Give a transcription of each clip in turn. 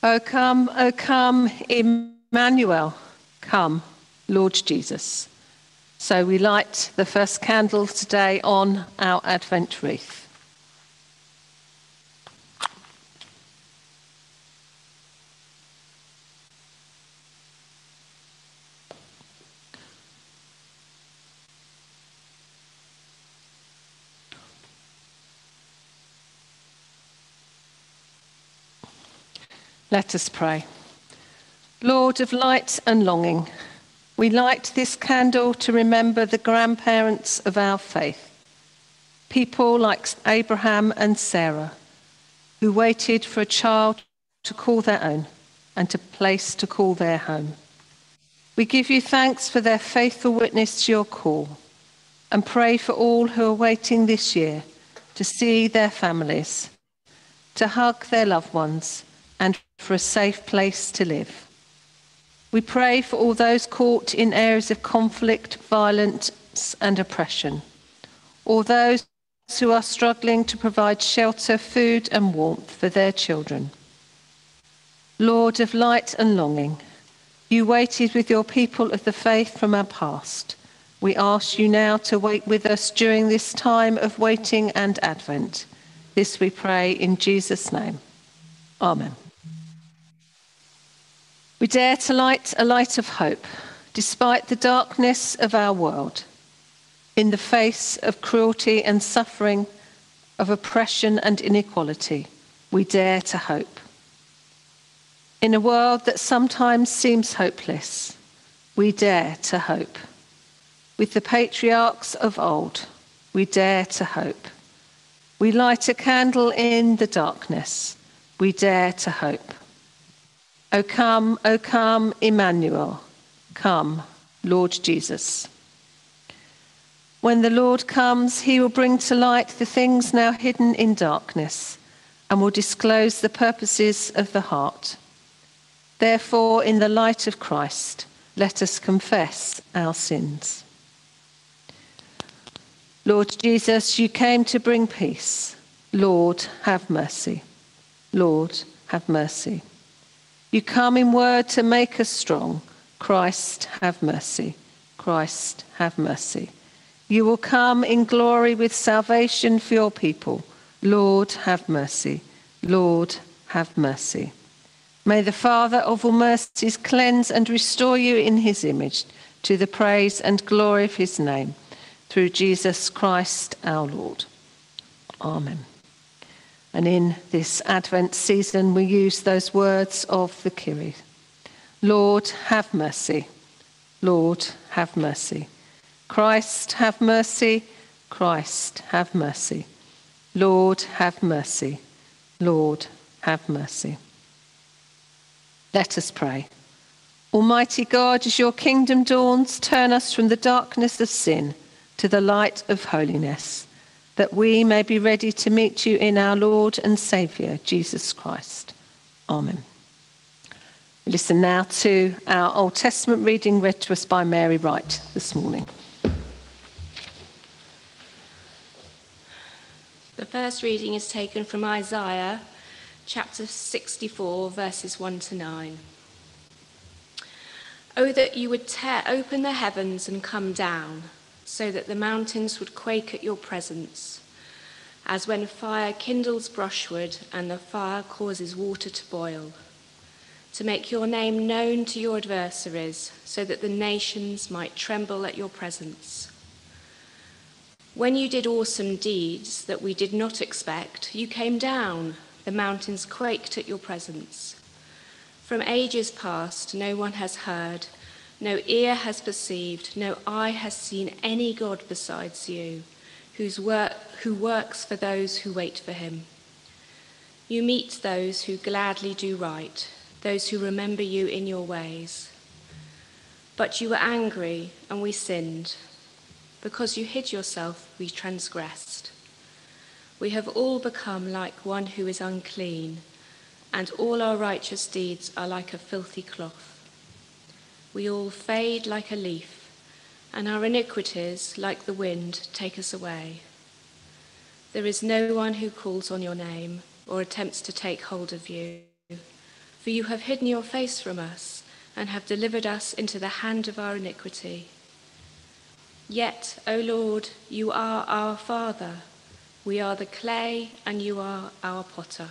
O come, O come, Emmanuel, come, Lord Jesus. So we light the first candle today on our Advent wreath. Let us pray. Lord of light and longing, we light this candle to remember the grandparents of our faith, people like Abraham and Sarah, who waited for a child to call their own and a place to call their home. We give you thanks for their faithful witness to your call and pray for all who are waiting this year to see their families, to hug their loved ones and for a safe place to live. We pray for all those caught in areas of conflict, violence, and oppression, all those who are struggling to provide shelter, food, and warmth for their children. Lord of light and longing, you waited with your people of the faith from our past. We ask you now to wait with us during this time of waiting and advent. This we pray in Jesus' name. Amen. We dare to light a light of hope despite the darkness of our world, in the face of cruelty and suffering, of oppression and inequality. We dare to hope. In a world that sometimes seems hopeless, we dare to hope. With the patriarchs of old, we dare to hope. We light a candle in the darkness. We dare to hope. O come, O come, Emmanuel. Come, Lord Jesus. When the Lord comes, he will bring to light the things now hidden in darkness and will disclose the purposes of the heart. Therefore, in the light of Christ, let us confess our sins. Lord Jesus, you came to bring peace. Lord, have mercy. Lord, have mercy. You come in word to make us strong. Christ, have mercy. Christ, have mercy. You will come in glory with salvation for your people. Lord, have mercy. Lord, have mercy. May the Father of all mercies cleanse and restore you in his image to the praise and glory of his name through Jesus Christ our Lord. Amen. And in this Advent season, we use those words of the Kyrie Lord, have mercy. Lord, have mercy. Christ, have mercy. Christ, have mercy. Lord, have mercy. Lord, have mercy. Let us pray. Almighty God, as your kingdom dawns, turn us from the darkness of sin to the light of holiness that we may be ready to meet you in our Lord and Saviour, Jesus Christ. Amen. Listen now to our Old Testament reading read to us by Mary Wright this morning. The first reading is taken from Isaiah chapter 64, verses 1 to 9. Oh, that you would tear open the heavens and come down so that the mountains would quake at your presence, as when fire kindles brushwood and the fire causes water to boil, to make your name known to your adversaries, so that the nations might tremble at your presence. When you did awesome deeds that we did not expect, you came down, the mountains quaked at your presence. From ages past, no one has heard no ear has perceived, no eye has seen any God besides you, whose work, who works for those who wait for him. You meet those who gladly do right, those who remember you in your ways. But you were angry, and we sinned. Because you hid yourself, we transgressed. We have all become like one who is unclean, and all our righteous deeds are like a filthy cloth. We all fade like a leaf, and our iniquities, like the wind, take us away. There is no one who calls on your name or attempts to take hold of you. For you have hidden your face from us and have delivered us into the hand of our iniquity. Yet, O Lord, you are our Father. We are the clay, and you are our potter.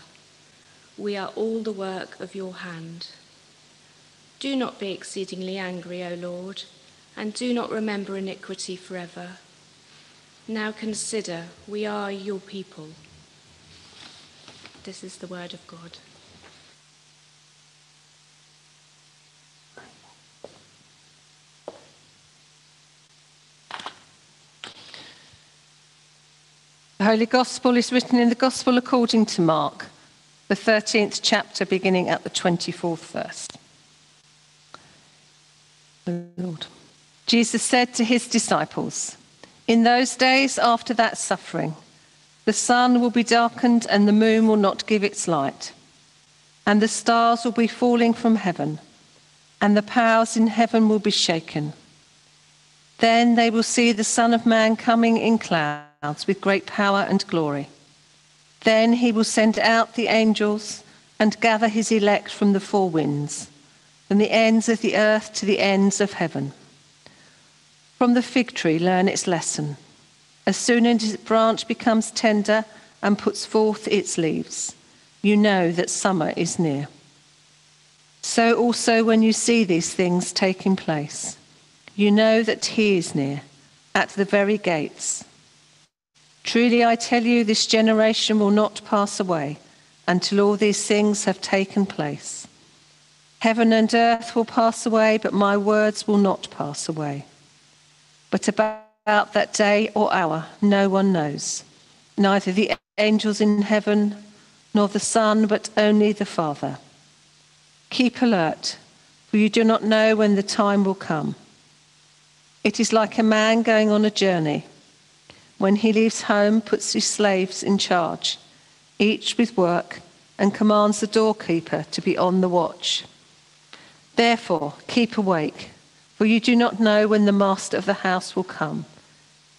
We are all the work of your hand. Do not be exceedingly angry, O Lord, and do not remember iniquity forever. Now consider, we are your people. This is the word of God. The Holy Gospel is written in the Gospel according to Mark, the 13th chapter, beginning at the 24th verse. The Lord. Jesus said to his disciples, In those days after that suffering, the sun will be darkened and the moon will not give its light, and the stars will be falling from heaven, and the powers in heaven will be shaken. Then they will see the Son of Man coming in clouds with great power and glory. Then he will send out the angels and gather his elect from the four winds, from the ends of the earth to the ends of heaven. From the fig tree, learn its lesson. As soon as its branch becomes tender and puts forth its leaves, you know that summer is near. So also, when you see these things taking place, you know that he is near, at the very gates. Truly, I tell you, this generation will not pass away until all these things have taken place. Heaven and earth will pass away, but my words will not pass away. But about that day or hour, no one knows, neither the angels in heaven nor the Son, but only the Father. Keep alert, for you do not know when the time will come. It is like a man going on a journey. When he leaves home, puts his slaves in charge, each with work, and commands the doorkeeper to be on the watch. Therefore, keep awake for you do not know when the master of the house will come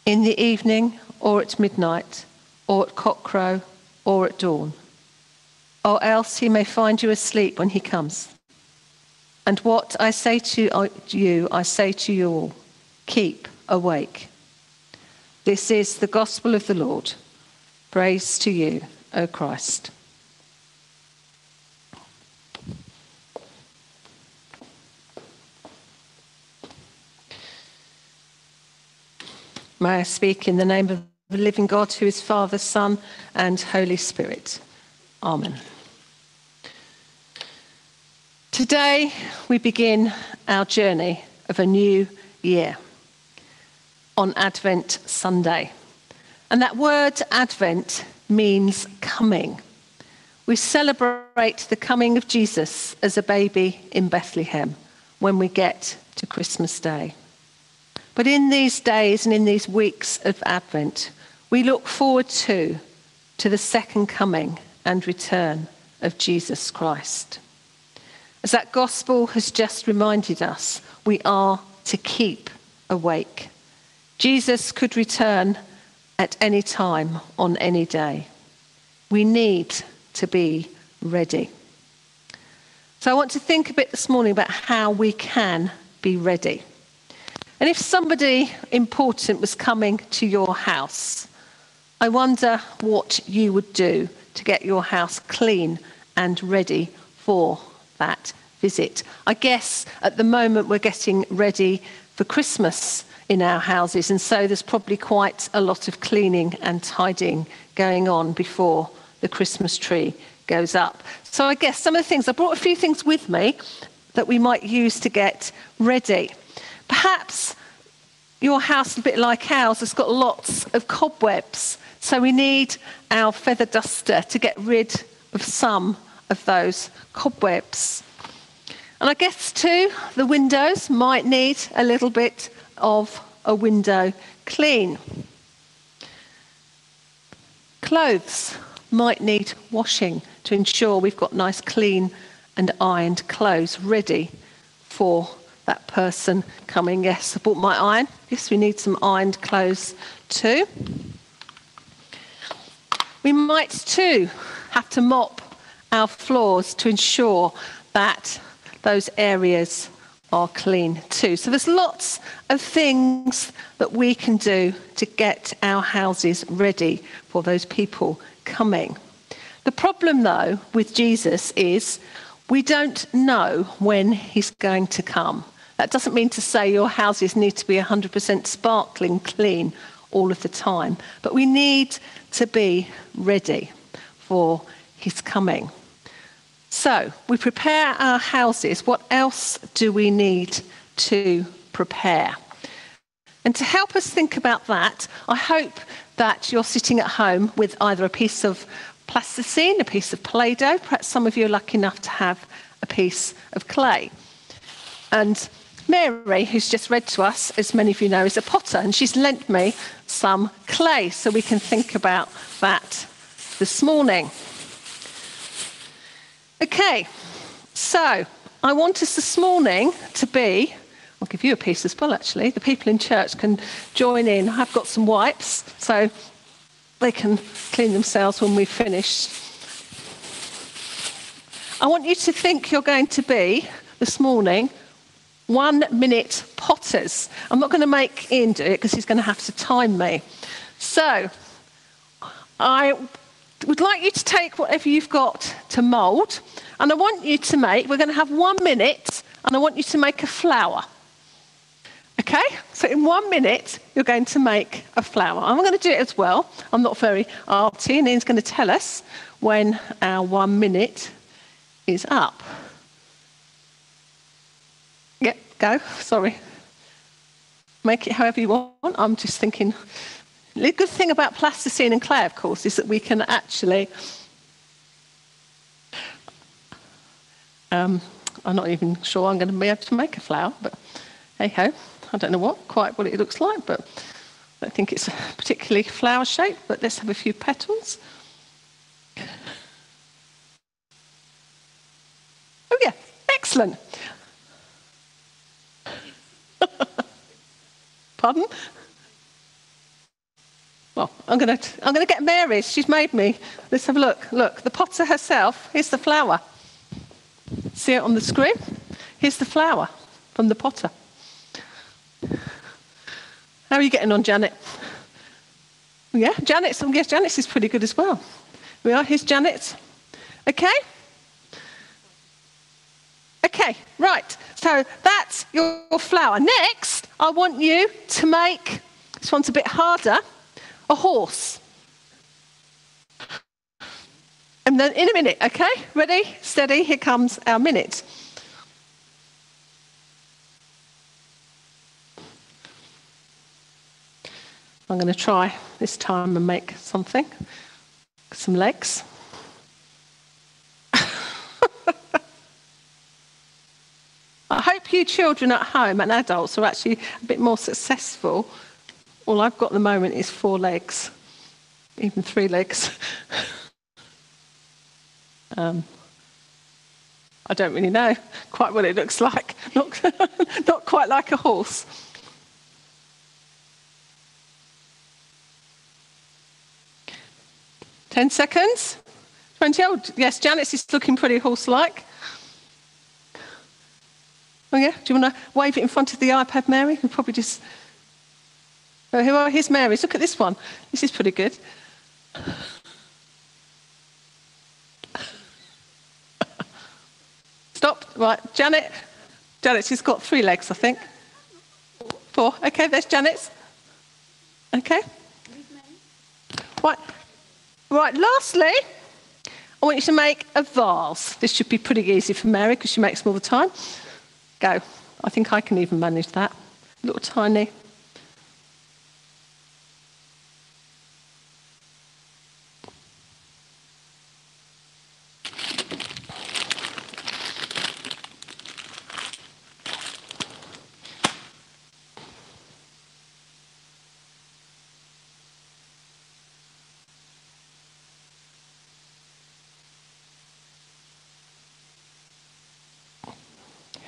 in the evening, or at midnight, or at cockcrow, or at dawn. Or else he may find you asleep when he comes. And what I say to you, I say to you all keep awake. This is the gospel of the Lord. Praise to you, O Christ. May I speak in the name of the living God, who is Father, Son, and Holy Spirit. Amen. Today, we begin our journey of a new year on Advent Sunday. And that word Advent means coming. We celebrate the coming of Jesus as a baby in Bethlehem when we get to Christmas Day. But in these days and in these weeks of Advent, we look forward to, to the second coming and return of Jesus Christ. As that gospel has just reminded us, we are to keep awake. Jesus could return at any time on any day. We need to be ready. So I want to think a bit this morning about how we can be ready. And if somebody important was coming to your house, I wonder what you would do to get your house clean and ready for that visit. I guess at the moment we're getting ready for Christmas in our houses, and so there's probably quite a lot of cleaning and tidying going on before the Christmas tree goes up. So I guess some of the things, I brought a few things with me that we might use to get ready. Perhaps your house, a bit like ours, has got lots of cobwebs. So we need our feather duster to get rid of some of those cobwebs. And I guess too, the windows might need a little bit of a window clean. Clothes might need washing to ensure we've got nice, clean, and ironed clothes ready for that person coming. Yes, I bought my iron. Yes, we need some ironed clothes too. We might too have to mop our floors to ensure that those areas are clean too. So there's lots of things that we can do to get our houses ready for those people coming. The problem though with Jesus is we don't know when he's going to come. That doesn't mean to say your houses need to be 100% sparkling clean all of the time, but we need to be ready for his coming. So, we prepare our houses. What else do we need to prepare? And to help us think about that, I hope that you're sitting at home with either a piece of plasticine, a piece of Play Doh. Perhaps some of you are lucky enough to have a piece of clay. And Mary, who's just read to us, as many of you know, is a potter, and she's lent me some clay so we can think about that this morning. Okay, so I want us this morning to be, I'll give you a piece as well actually, the people in church can join in. I've got some wipes so they can clean themselves when we've finished. I want you to think you're going to be this morning one minute potters. I'm not going to make Ian do it because he's going to have to time me. So I would like you to take whatever you've got to mould, and I want you to make, we're going to have one minute, and I want you to make a flower. Okay? So in one minute, you're going to make a flower. I'm going to do it as well. I'm not very arty, and Ian's going to tell us when our one minute is up. Go. Sorry. Make it however you want. I'm just thinking the good thing about plasticine and clay, of course, is that we can actually. Um, I'm not even sure I'm going to be able to make a flower, but hey ho, I don't know what quite what it looks like, but I don't think it's particularly flower shaped. But let's have a few petals. Oh yeah, excellent. Pardon? Well, I'm going to I'm going to get Mary. She's made me. Let's have a look. Look, the potter herself. Here's the flower. See it on the screen? Here's the flower from the potter. How are you getting on, Janet? Yeah, Janet's. Yes, Janet's is pretty good as well. We are. Here's Janet. Okay. Okay, right. So that's your flower. Next, I want you to make this one's a bit harder a horse. And then in a minute, okay? Ready? Steady? Here comes our minute. I'm going to try this time and make something. Some legs. You children at home and adults are actually a bit more successful all I've got at the moment is four legs, even three legs. um, I don't really know quite what it looks like. Not, not quite like a horse. Ten seconds? Twenty? Oh, yes, Janet's is looking pretty horse like. Oh, yeah? Do you want to wave it in front of the iPad, Mary? We'll probably just Oh, who are his Marys? Look at this one. This is pretty good. Stop. Right, Janet. Janet, she's got three legs, I think. Four. Okay, there's Janet's. Okay. Right. Right, lastly, I want you to make a vase. This should be pretty easy for Mary because she makes them all the time. Go. I think I can even manage that. Little tiny.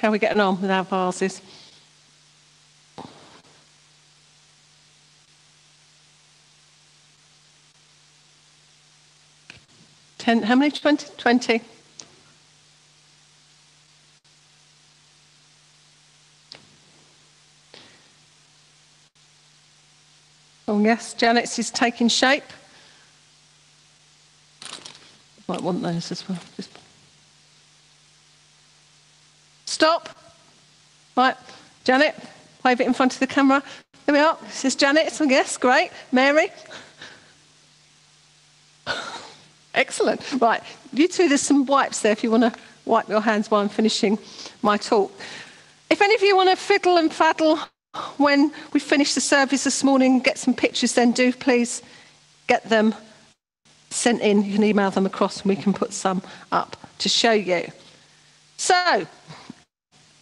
How are we getting on with our vases? Ten, how many? 20? 20. Oh, yes, Janet's is taking shape. Might want those as well. Just Stop. Right, Janet, wave it in front of the camera. There we are. This is Janet. I guess. great. Mary. Excellent. Right, you two, there's some wipes there if you want to wipe your hands while I'm finishing my talk. If any of you want to fiddle and faddle when we finish the service this morning, get some pictures, then do please get them sent in. You can email them across and we can put some up to show you. So,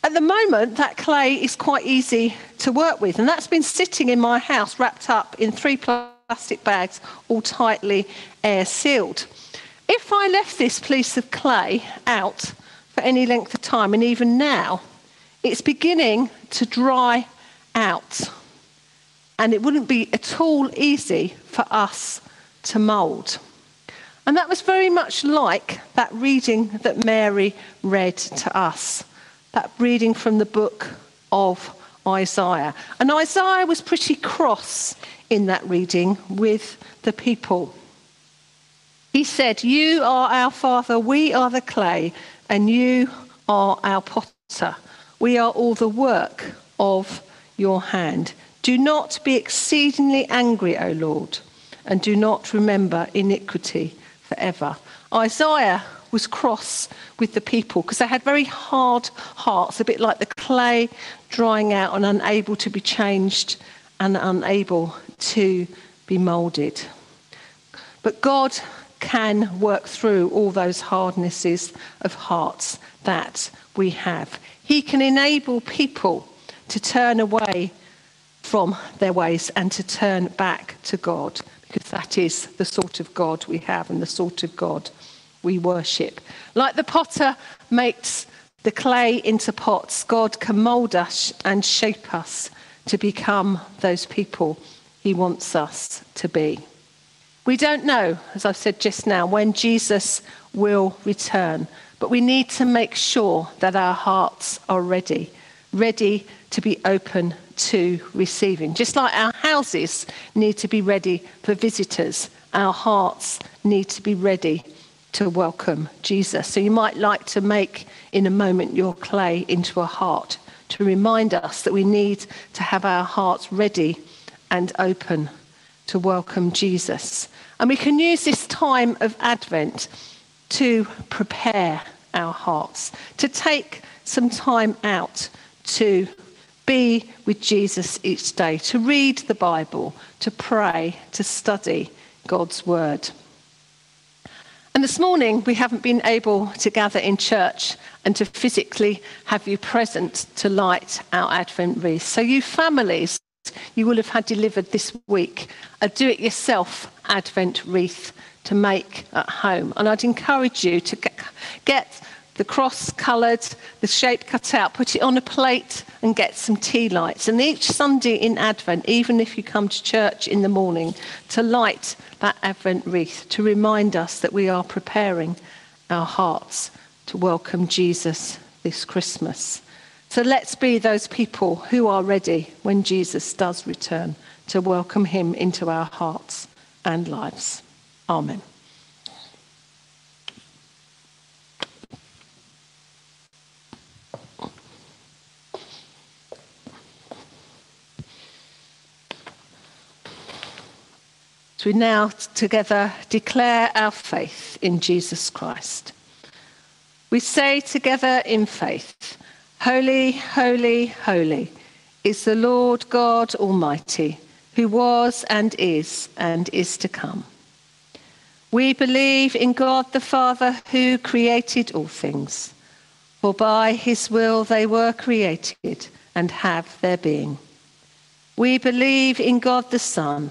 at the moment, that clay is quite easy to work with, and that's been sitting in my house wrapped up in three plastic bags, all tightly air sealed. If I left this piece of clay out for any length of time, and even now, it's beginning to dry out. And it wouldn't be at all easy for us to mould. And that was very much like that reading that Mary read to us, that reading from the book of Isaiah. And Isaiah was pretty cross in that reading with the people. He said, You are our father, we are the clay, and you are our potter. We are all the work of your hand. Do not be exceedingly angry, O Lord, and do not remember iniquity forever. Isaiah was cross with the people because they had very hard hearts, a bit like the clay drying out and unable to be changed and unable to be moulded. But God can work through all those hardnesses of hearts that we have. He can enable people to turn away from their ways and to turn back to God, because that is the sort of God we have and the sort of God we worship. Like the potter makes the clay into pots, God can mold us and shape us to become those people he wants us to be. We don't know, as I've said just now, when Jesus will return, but we need to make sure that our hearts are ready, ready to be open to receiving. Just like our houses need to be ready for visitors, our hearts need to be ready to welcome Jesus. So you might like to make in a moment your clay into a heart to remind us that we need to have our hearts ready and open to welcome Jesus. And we can use this time of Advent to prepare our hearts, to take some time out to be with Jesus each day, to read the Bible, to pray, to study God's Word. And this morning, we haven't been able to gather in church and to physically have you present to light our Advent wreath. So, you families, you will have had delivered this week a do it yourself Advent wreath to make at home. And I'd encourage you to get the cross coloured, the shape cut out, put it on a plate and get some tea lights. And each Sunday in Advent, even if you come to church in the morning, to light that Advent wreath to remind us that we are preparing our hearts to welcome Jesus this Christmas. So let's be those people who are ready when Jesus does return to welcome him into our hearts and lives. Amen. So we now together declare our faith in Jesus Christ. We say together in faith, Holy, holy, holy is the Lord God Almighty, who was and is and is to come. We believe in God the Father who created all things, for by his will they were created and have their being. We believe in God the Son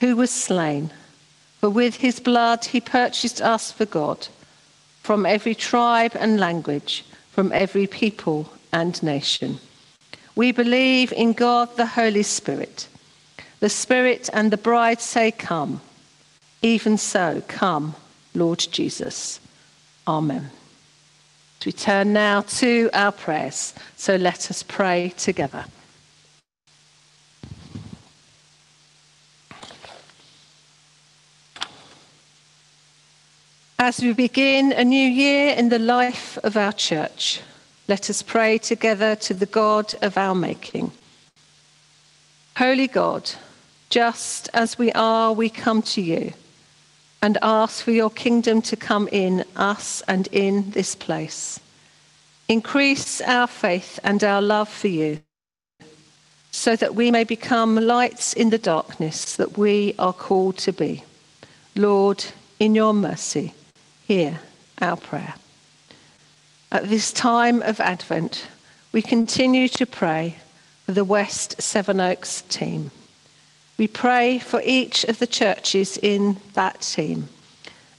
who was slain. For with his blood he purchased us for God from every tribe and language, from every people and nation. We believe in God the Holy Spirit. The Spirit and the bride say, Come. Even so, come, Lord Jesus. Amen. We turn now to our prayers, so let us pray together. As we begin a new year in the life of our church, let us pray together to the God of our making. Holy God, just as we are, we come to you and ask for your kingdom to come in us and in this place. Increase our faith and our love for you so that we may become lights in the darkness that we are called to be. Lord, in your mercy, hear our prayer. At this time of Advent, we continue to pray for the West Sevenoaks team. We pray for each of the churches in that team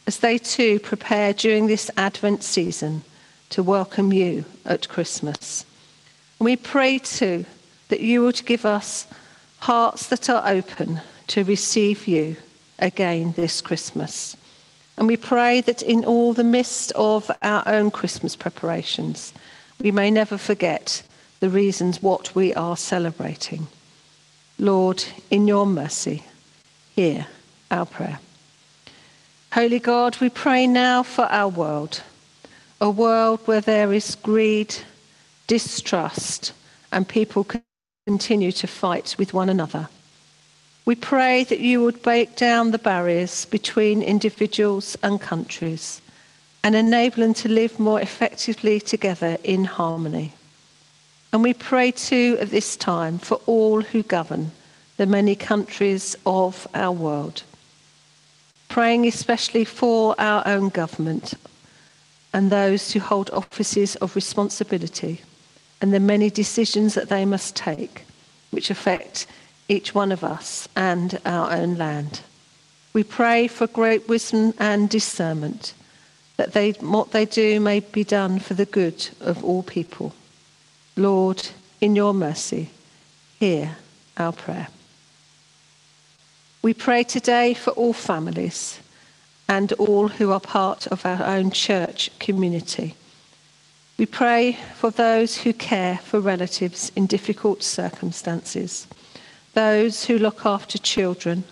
as they too prepare during this Advent season to welcome you at Christmas. And We pray too that you would give us hearts that are open to receive you again this Christmas. And we pray that in all the midst of our own Christmas preparations, we may never forget the reasons what we are celebrating. Lord, in your mercy, hear our prayer. Holy God, we pray now for our world, a world where there is greed, distrust, and people continue to fight with one another. We pray that you would break down the barriers between individuals and countries and enable them to live more effectively together in harmony. And we pray too at this time for all who govern the many countries of our world, praying especially for our own government and those who hold offices of responsibility and the many decisions that they must take, which affect each one of us and our own land. We pray for great wisdom and discernment, that they, what they do may be done for the good of all people. Lord, in your mercy, hear our prayer. We pray today for all families and all who are part of our own church community. We pray for those who care for relatives in difficult circumstances, those who look after children,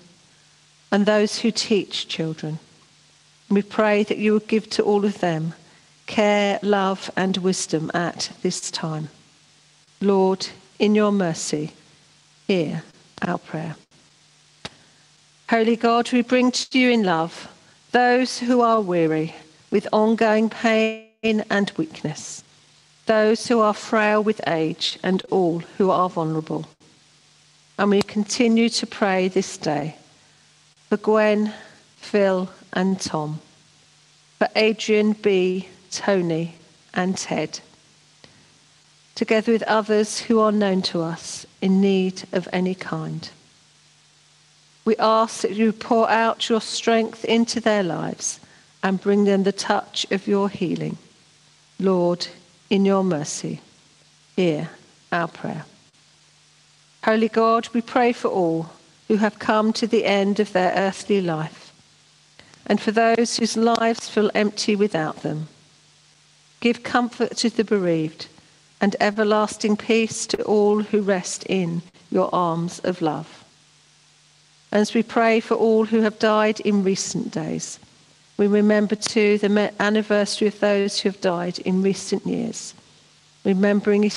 and those who teach children. We pray that you will give to all of them care, love, and wisdom at this time. Lord, in your mercy, hear our prayer. Holy God, we bring to you in love those who are weary with ongoing pain and weakness, those who are frail with age, and all who are vulnerable. And we continue to pray this day for Gwen, Phil, and Tom, for Adrian, B, Tony, and Ted, together with others who are known to us in need of any kind. We ask that you pour out your strength into their lives and bring them the touch of your healing. Lord, in your mercy, hear our prayer. Holy God, we pray for all who have come to the end of their earthly life and for those whose lives feel empty without them. Give comfort to the bereaved and everlasting peace to all who rest in your arms of love. As we pray for all who have died in recent days, we remember too the anniversary of those who have died in recent years, remembering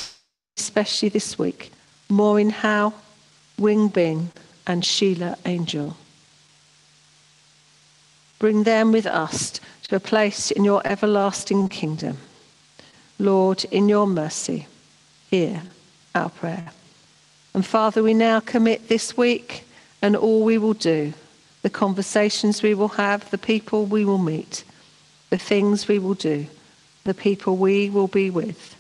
especially this week Maureen Howe, Wing Bing, and Sheila Angel. Bring them with us to a place in your everlasting kingdom. Lord, in your mercy, hear our prayer. And Father, we now commit this week and all we will do the conversations we will have, the people we will meet, the things we will do, the people we will be with.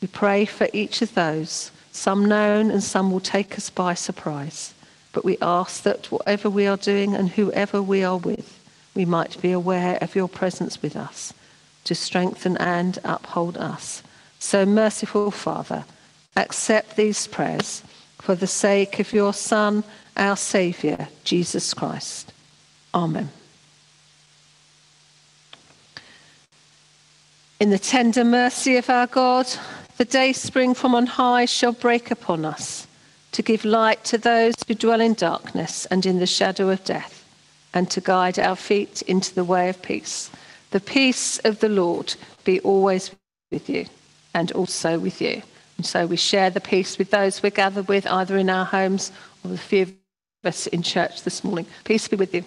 We pray for each of those, some known and some will take us by surprise. But we ask that whatever we are doing and whoever we are with, we might be aware of your presence with us to strengthen and uphold us. So, merciful Father, accept these prayers for the sake of your Son our Saviour, Jesus Christ. Amen. In the tender mercy of our God, the day spring from on high shall break upon us to give light to those who dwell in darkness and in the shadow of death, and to guide our feet into the way of peace. The peace of the Lord be always with you and also with you. And so we share the peace with those we're gathered with, either in our homes or the few of us in church this morning. Peace be with you.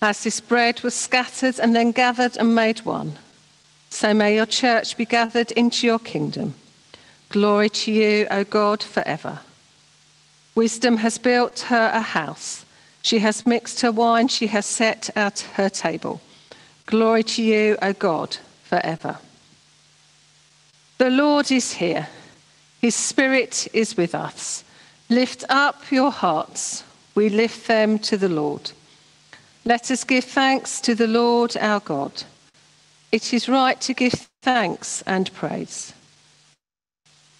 As this bread was scattered and then gathered and made one, so may your church be gathered into your kingdom. Glory to you, O God, forever. Wisdom has built her a house. She has mixed her wine. She has set out her table. Glory to you, O God, forever. The Lord is here. His Spirit is with us. Lift up your hearts. We lift them to the Lord. Let us give thanks to the Lord our God. It is right to give thanks and praise.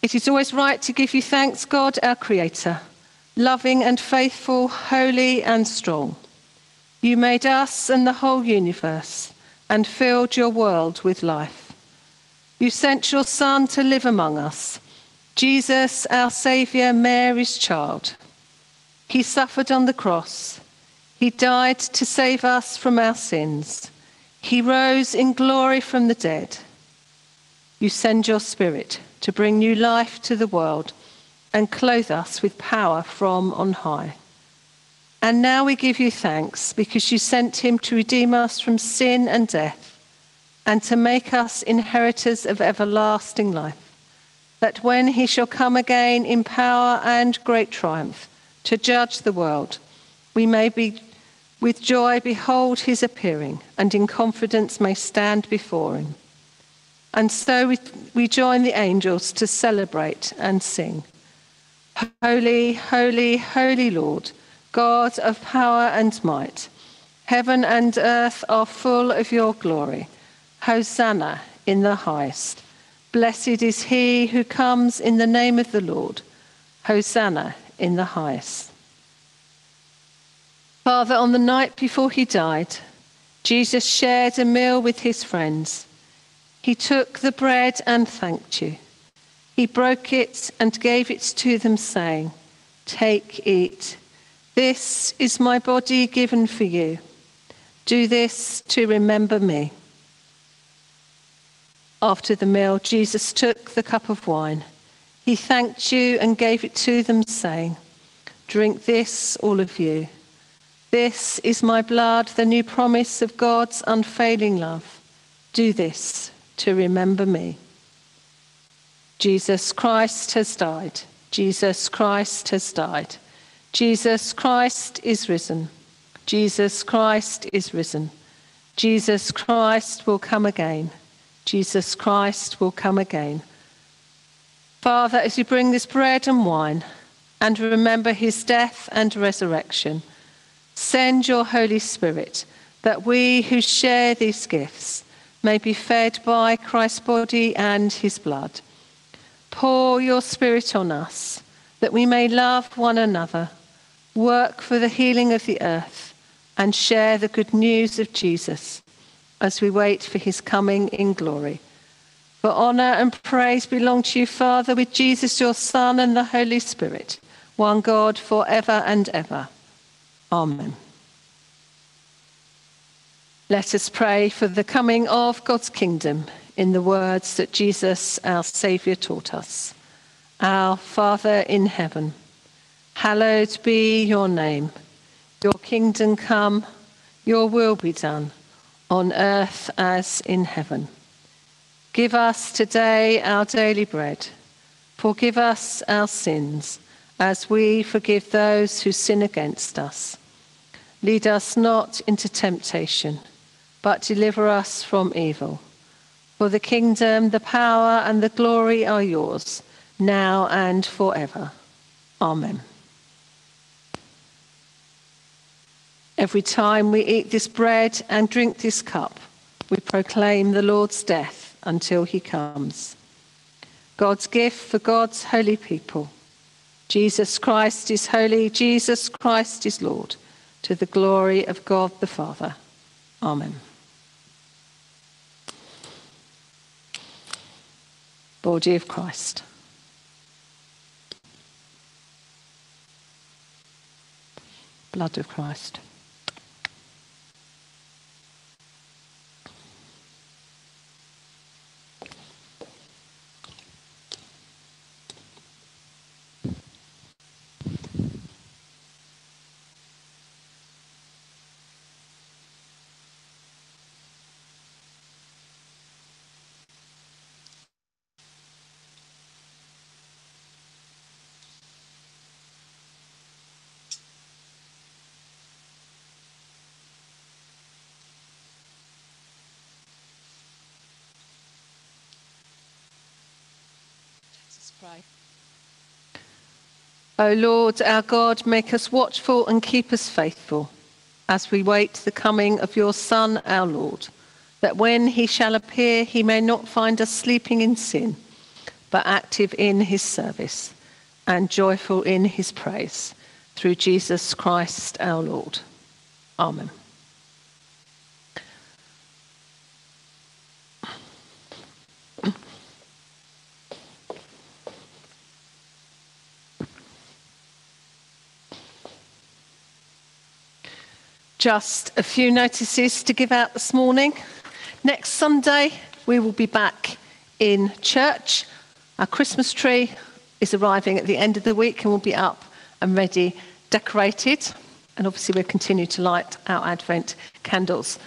It is always right to give you thanks, God, our Creator, loving and faithful, holy and strong. You made us and the whole universe and filled your world with life. You sent your Son to live among us, Jesus, our Saviour, Mary's child. He suffered on the cross he died to save us from our sins. He rose in glory from the dead. You send your Spirit to bring new life to the world and clothe us with power from on high. And now we give you thanks because you sent him to redeem us from sin and death and to make us inheritors of everlasting life, that when he shall come again in power and great triumph to judge the world, we may be with joy, behold his appearing, and in confidence may stand before him. And so we, we join the angels to celebrate and sing Holy, holy, holy Lord, God of power and might. Heaven and earth are full of your glory. Hosanna in the highest. Blessed is he who comes in the name of the Lord. Hosanna in the highest. Father, on the night before he died, Jesus shared a meal with his friends. He took the bread and thanked you. He broke it and gave it to them, saying, Take, eat. This is my body given for you. Do this to remember me. After the meal, Jesus took the cup of wine. He thanked you and gave it to them, saying, Drink this, all of you. This is my blood, the new promise of God's unfailing love. Do this to remember me. Jesus Christ has died. Jesus Christ has died. Jesus Christ is risen. Jesus Christ is risen. Jesus Christ will come again. Jesus Christ will come again. Father, as you bring this bread and wine and remember his death and resurrection, Send your Holy Spirit that we who share these gifts may be fed by Christ's body and his blood. Pour your Spirit on us that we may love one another, work for the healing of the earth, and share the good news of Jesus as we wait for his coming in glory. For honour and praise belong to you, Father, with Jesus your Son and the Holy Spirit, one God for ever and ever. Amen. Let us pray for the coming of God's kingdom in the words that Jesus, our Saviour, taught us. Our Father in heaven, hallowed be your name. Your kingdom come, your will be done on earth as in heaven. Give us today our daily bread. Forgive us our sins as we forgive those who sin against us. Lead us not into temptation, but deliver us from evil. For the kingdom, the power, and the glory are yours, now and forever. Amen. Every time we eat this bread and drink this cup, we proclaim the Lord's death until he comes. God's gift for God's holy people. Jesus Christ is holy, Jesus Christ is Lord, to the glory of God the Father. Amen. Body of Christ. Blood of Christ. pray. O Lord, our God, make us watchful and keep us faithful as we wait the coming of your Son, our Lord, that when he shall appear, he may not find us sleeping in sin, but active in his service and joyful in his praise. Through Jesus Christ our Lord. Amen. Just a few notices to give out this morning. Next Sunday, we will be back in church. Our Christmas tree is arriving at the end of the week and will be up and ready, decorated. And obviously, we'll continue to light our Advent candles.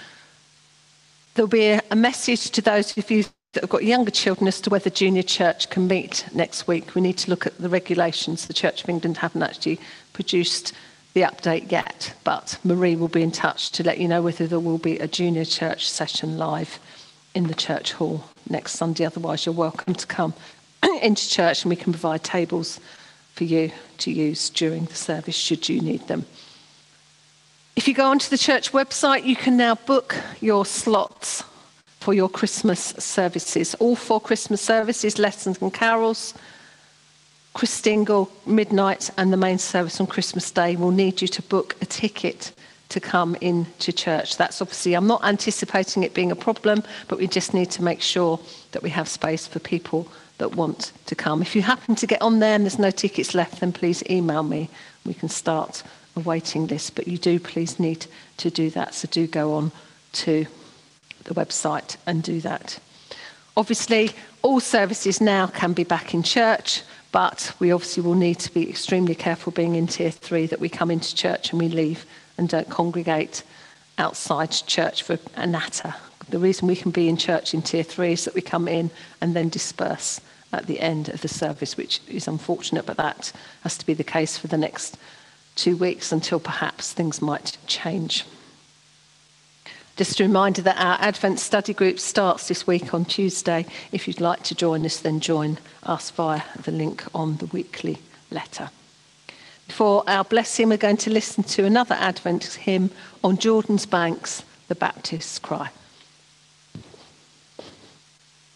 There'll be a message to those of you that have got younger children as to whether junior church can meet next week. We need to look at the regulations. The Church of England haven't actually produced the update yet, but Marie will be in touch to let you know whether there will be a junior church session live in the church hall next Sunday. Otherwise, you're welcome to come into church and we can provide tables for you to use during the service should you need them. If you go onto the church website, you can now book your slots for your Christmas services. All four Christmas services, lessons and carols, Christingle, midnight, and the main service on Christmas Day will need you to book a ticket to come into church. That's obviously, I'm not anticipating it being a problem, but we just need to make sure that we have space for people that want to come. If you happen to get on there and there's no tickets left, then please email me. We can start a waiting list, but you do please need to do that. So do go on to the website and do that. Obviously, all services now can be back in church. But we obviously will need to be extremely careful being in tier three that we come into church and we leave and don't congregate outside church for a natter. The reason we can be in church in tier three is that we come in and then disperse at the end of the service, which is unfortunate, but that has to be the case for the next two weeks until perhaps things might change. Just a reminder that our Advent study group starts this week on Tuesday. If you'd like to join us, then join us via the link on the weekly letter. For our blessing, we're going to listen to another Advent hymn on Jordan's banks, the Baptist's cry.